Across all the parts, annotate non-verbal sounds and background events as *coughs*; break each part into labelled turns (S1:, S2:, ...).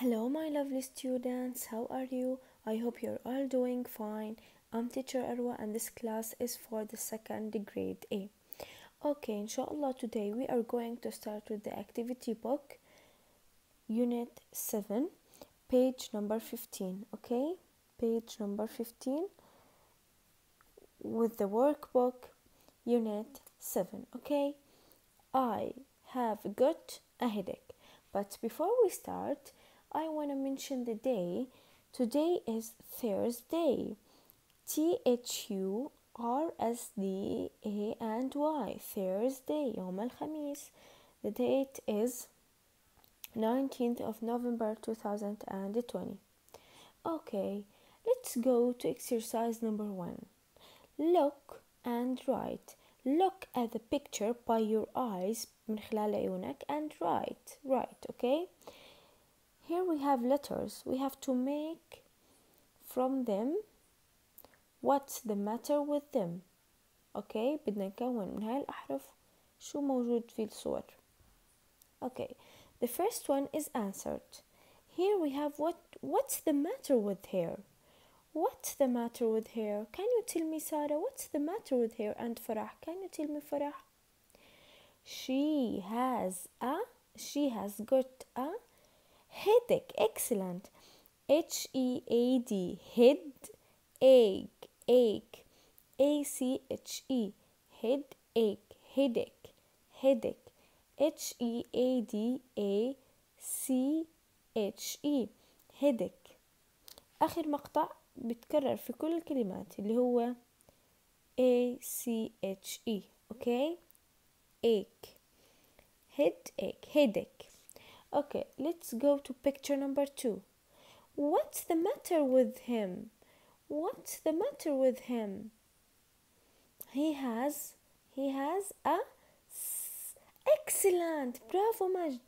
S1: Hello, my lovely students. How are you? I hope you're all doing fine. I'm teacher Arwa, and this class is for the second grade A. Okay, inshallah, today we are going to start with the activity book, unit 7, page number 15. Okay, page number 15 with the workbook, unit 7. Okay, I have got a headache. But before we start, I want to mention the day. Today is Thursday. T H U R S D A and Y. Thursday, يوم الخميس. The date is 19th of November 2020. Okay, let's go to exercise number one. Look and write. Look at the picture by your eyes من خلال عيونك and write. Write, okay? Here we have letters. We have to make from them what's the matter with them. Okay, بدنا نكون من هاي الأحرف شو موجود في الصور. Okay, the first one is answered. Here we have what what's the matter with her? What's the matter with her? Can you tell me Sarah what's the matter with her and Farah? Can you tell me Farah? She has a she has got a هيدك اكسلنت h e a d. هيد ايك ايك a c h e. هيد ايك هيدك هيدك h e a d a c h e. هيدك آخر مقطع بتكرر في كل الكلمات اللي هو a c h e. أوكي ايك هيد ايك هيدك okay let's go to picture number two what's the matter with him what's the matter with him he has he has a s- excellent bravo مجد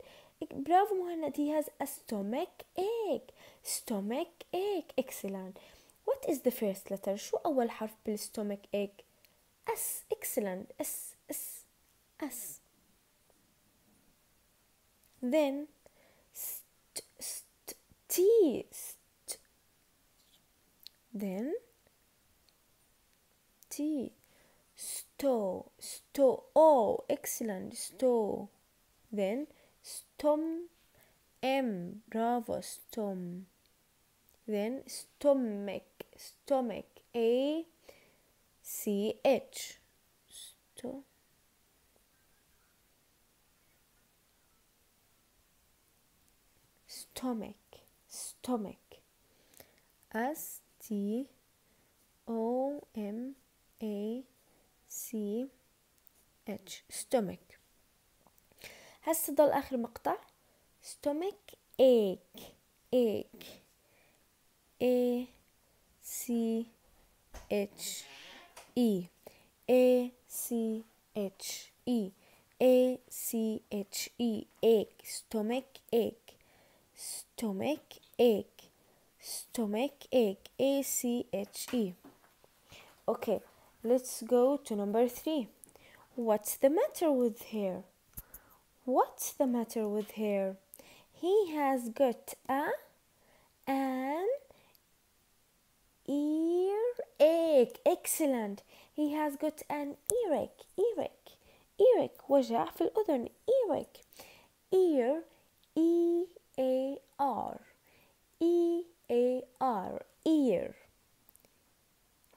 S1: برافو مهند he has a stomach ache stomach ache excellent what is the first letter شو أول حرف بالstomach ache S excellent S S S then st, st, T then T sto sto oh excellent sto. Then stom M bravo stom. Then stomach stomach A C H. Sto. Stomach stomach S T O M A C H stomach هسه ضل آخر مقطع stomach ache ache A C H E A C H E A C H E ache stomach ache stomach ache stomach ache A C H E okay let's go to number three what's the matter with her what's the matter with her he has got a an earache excellent he has got an earache earache earache وجع في الأذن earache ear E a R E A R ear.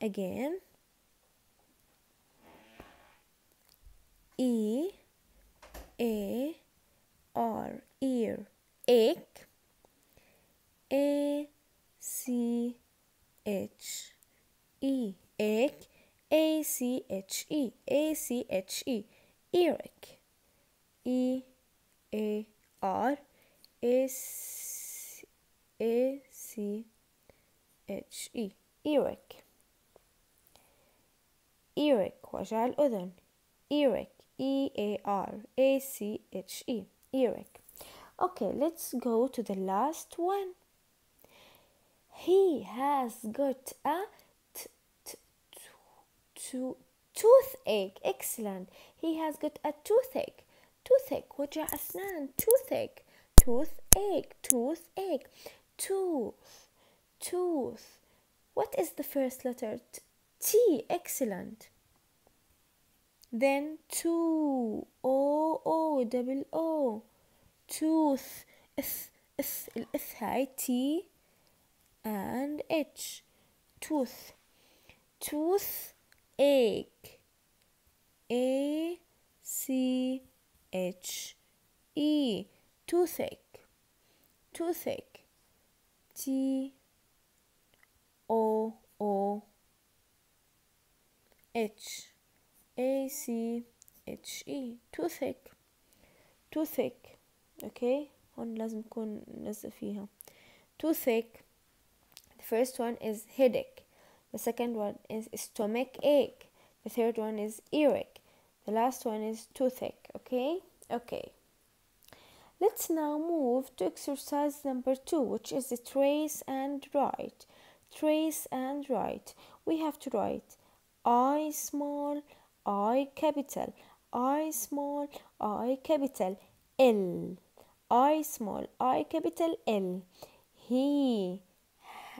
S1: Again. E A R ear. Ache A C H E. Ache A C H E. A C H E. Earache E A R A C A C H E earache earache وجع الأذن earache E A R A C H E earache okay let's go to the last one he has got a t- t- to- toothache excellent he has got a toothache toothache وجع أسنان toothache toothache, toothache, tooth, tooth. What is the first letter? T, excellent. Then two, O, O, double O, tooth, th, th, th, high T and H, tooth, tooth, ache, A, C, H, E toothache toothache T O O H A C H E toothache toothache okay هون لازم نكون نلزق فيها toothache the first one is headache the second one is stomach ache the third one is earache the last one is toothache okay okay let's now move to exercise number two which is the trace and write. Trace and write. We have to write I small I capital. I small I capital L. I small I capital L. He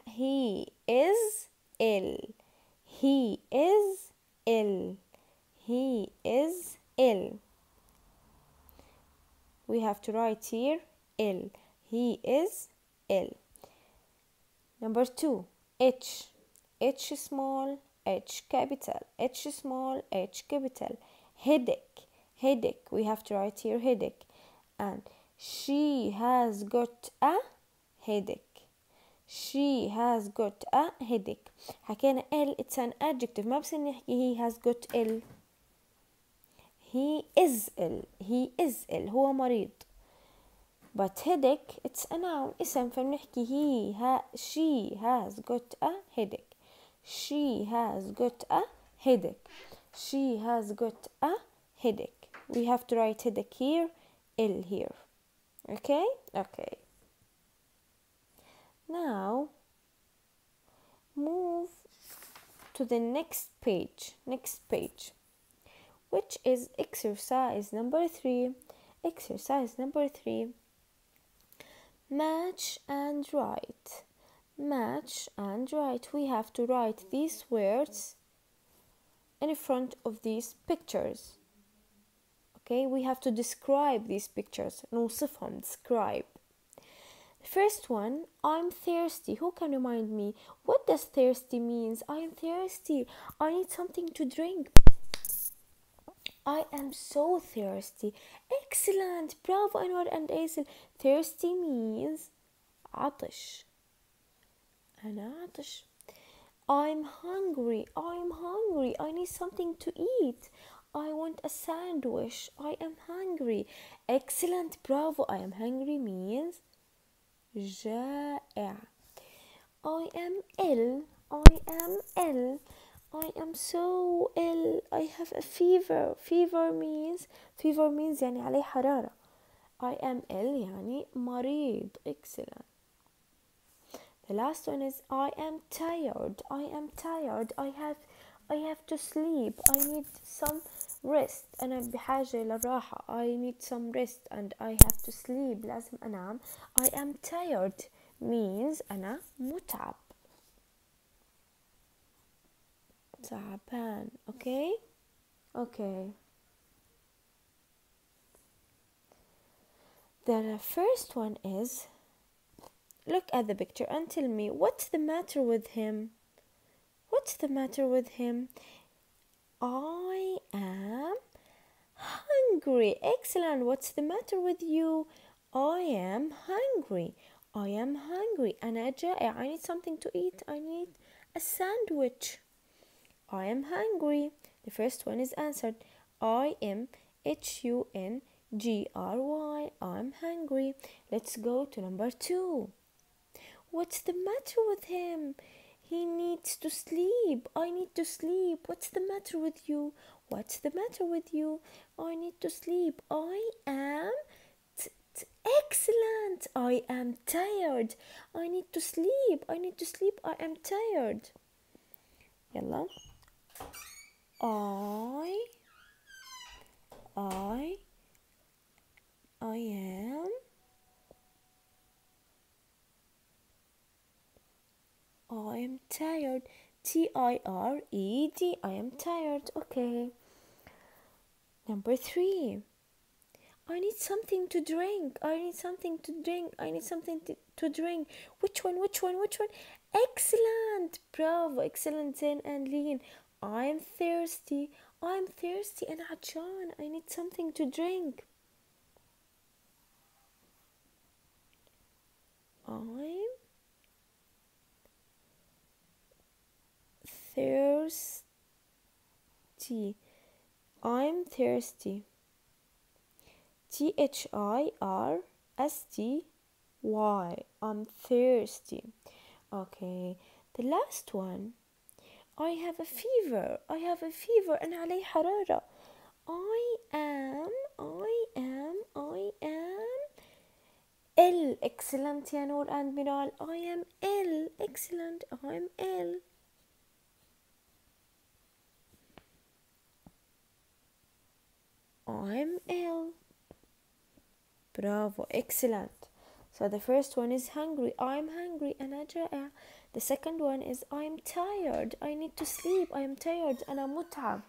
S1: he is L. He is L. He is L we have to write here L he is L number two H H small H capital H small H capital headache headache we have to write here headache and she has got a headache she has got a headache حكينا L it's an adjective ما بصير نحكي he has got ill he is ill he is ill هو مريض but headache it's a noun اسم فبنحكي he ha she has got a headache she has got a headache she has got a headache we have to write headache here ill here okay okay now move to the next page next page which is exercise number 3 exercise number 3 match and write match and write we have to write these words in front of these pictures okay we have to describe these pictures نوصفهم describe the first one I'm thirsty who can remind me what does thirsty means I am thirsty I need something to drink I am so thirsty excellent bravo Anwar and Aisel thirsty means عطش أنا عطش I'm hungry I'm hungry I need something to eat I want a sandwich. I am hungry. Excellent. Bravo. I am hungry means جائع. I am ill. I am ill. I am so ill. I have a fever. Fever means fever means يعني عليه حرارة. I am ill يعني مريض. Excellent. The last one is I am tired. I am tired. I have I have to sleep. I need some rest. أنا بحاجة للراحة. I need some rest and I have to sleep. لازم أنام. I am tired means أنا متعب. تعبان. Okay? Okay. The first one is look at the picture and tell me what's the matter with him? What's the matter with him? I am hungry. Excellent. What's the matter with you? I am hungry. I am hungry. أنا جائع. I need something to eat. I need a sandwich. I am hungry. The first one is answered. I am H U N G R Y. I'm hungry. Let's go to number two. What's the matter with him? He needs to sleep. I need to sleep. What's the matter with you? What's the matter with you? I need to sleep. I am t- t- excellent. I am tired. I need to sleep. I need to sleep. I am tired. يلا. I I I am I am tired T I R E D I am tired okay Number 3 I need something to drink. I need something to drink. I need something to, to drink. Which one? Which one? Which one? Excellent. Bravo. Excellent, Zen and Lean. I'm thirsty. I'm thirsty and عطشان. I need something to drink. I'm thirsty. I'm thirsty. T H I R S T Y. I'm thirsty. Okay, the last one. I have a fever. I have a fever and علي حرارة. I am, I am, I am ill. Excellent يا نور and Miral. I am ill. Excellent. I'm ill. I'm ill. Bravo. Excellent. So the first one is hungry. I'm hungry. أنا جائع. The second one is I'm tired. I need to sleep. I am tired. أنا متعب.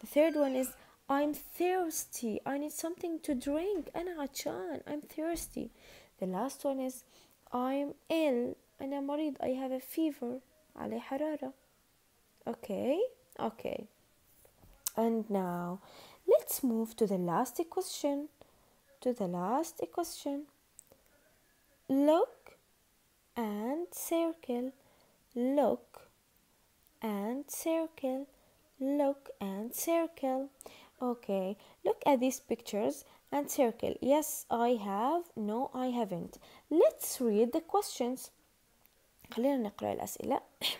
S1: The third one is I'm thirsty. I need something to drink. أنا عطشان. I'm thirsty. The last one is I'm ill. أنا مريض. I have a fever. علي حرارة. Okay? Okay. And now let's move to the last question. To the last question. Look and circle. Look and circle. Look and circle. Okay, look at these pictures and circle. Yes, I have. No, I haven't. Let's read the questions. خلينا نقرأ الأسئلة. *coughs*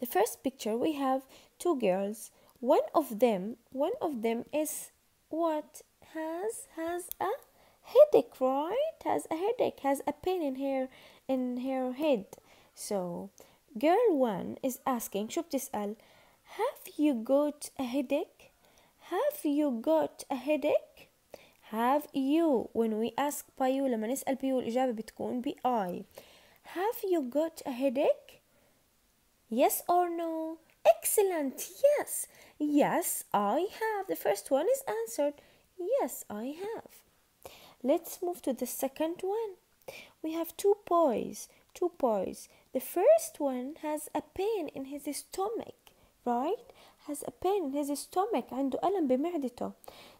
S1: the first picture we have two girls. One of them, one of them is what has has a headache, right? Has a headache, has a pain in her in her head. So, girl one is asking شو بتسأل Have you got a headache? Have you got a headache? Have you when we ask by you لما نسأل بيو الإجابة بتكون ب I Have you got a headache? Yes or no? Excellent. Yes. Yes, I have. The first one is answered. Yes, I have. Let's move to the second one. We have two boys. Two boys. The first one has a pain in his stomach, right? Has a pain in his stomach. عنده ألم بمعدته.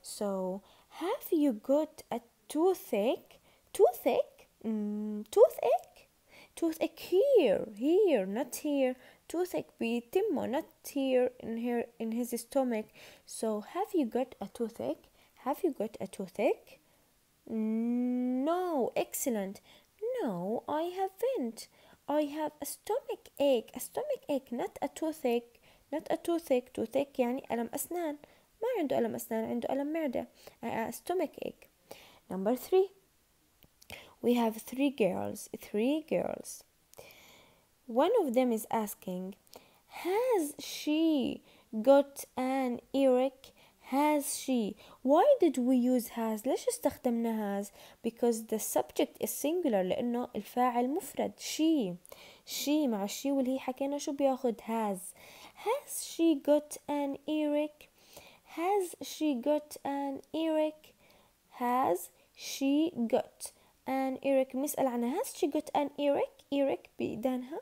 S1: So, have you got a toothache? Toothache? Mm, toothache? Toothache here, here, not here. Toothache بيتمه, not here in here in his stomach. So, have you got a toothache? Have you got a toothache? No, excellent. No, I haven't. I have a stomach ache. A stomach ache, not a toothache. Not a toothache. Toothache يعني ألم أسنان. ما عنده ألم أسنان عنده ألم معدة. A stomach ache. Number three. We have three girls. Three girls. One of them is asking, Has she got an earache? Has she? Why did we use has? ليش استخدمنا has? Because the subject is singular لأنه الفاعل مفرد she she مع she واللي هي حكينا شو بياخد has Has she got an earache? Has she got an earache? Has she got an earache بنسأل عنها Has she got an earache? earache بإيدانها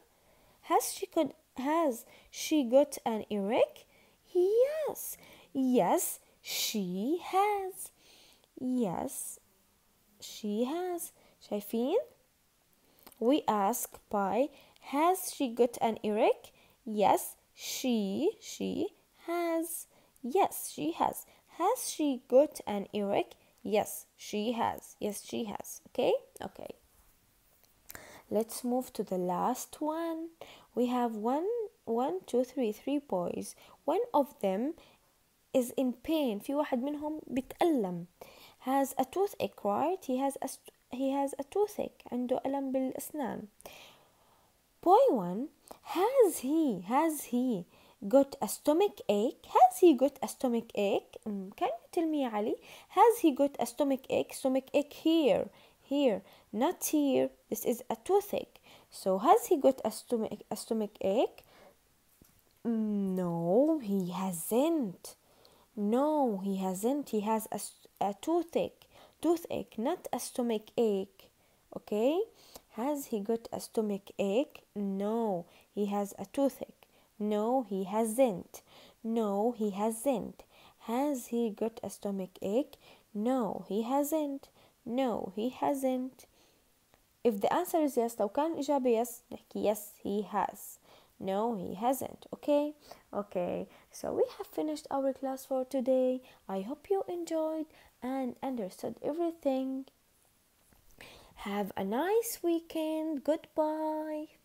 S1: Has she got has she got an earache? Yes. Yes, she has. Yes, she has. شايفين? We ask by has she got an earache? Yes, she she has. Yes, she has. Has she got an earache? Yes, she has. Yes, she has. Okay? Okay. Let's move to the last one. We have one, one, two, three, three boys. One of them is in pain. في واحد منهم بتألم. Has a toothache, right? He has a he has a toothache. عنده ألم بالأسنان. Boy one, has he has he got a stomach ache? Has he got a stomach ache? Um, can you tell me, Ali? Has he got a stomach ache? Stomach ache here, here, not here. This is a toothache. So has he got a stomach a stomach ache? No, he hasn't. No, he hasn't. He has a, a toothache. Toothache, not a stomach ache. Okay? Has he got a stomach ache? No, he has a toothache. No, he hasn't. No, he hasn't. Has he got a stomach ache? No, he hasn't. No, he hasn't. If the answer is yes لو كان الإجابة yes نحكي yes he has no he hasn't okay Okay so we have finished our class for today. I hope you enjoyed and understood everything. Have a nice weekend. Goodbye